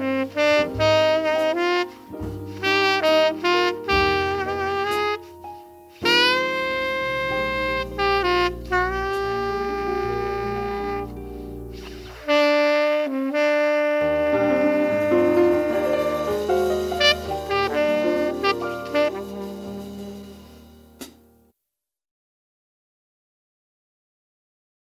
嗯